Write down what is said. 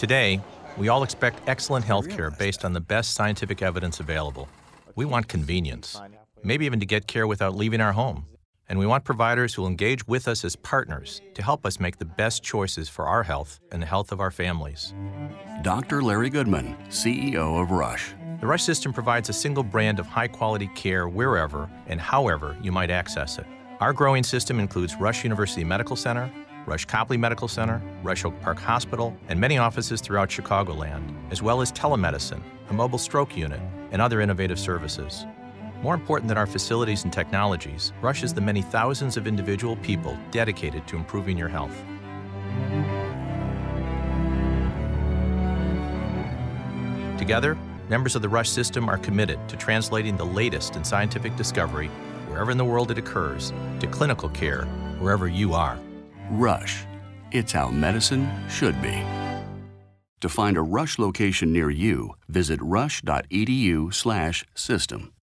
Today, we all expect excellent health care based on the best scientific evidence available. We want convenience, maybe even to get care without leaving our home. And we want providers who will engage with us as partners to help us make the best choices for our health and the health of our families. Dr. Larry Goodman, CEO of Rush. The Rush system provides a single brand of high quality care wherever and however you might access it. Our growing system includes Rush University Medical Center, Rush Copley Medical Center, Rush Oak Park Hospital, and many offices throughout Chicagoland, as well as telemedicine, a mobile stroke unit, and other innovative services. More important than our facilities and technologies, Rush is the many thousands of individual people dedicated to improving your health. Together, members of the Rush system are committed to translating the latest in scientific discovery, wherever in the world it occurs, to clinical care wherever you are. Rush. It's how medicine should be. To find a Rush location near you, visit rush.edu/system.